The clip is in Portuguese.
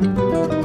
Música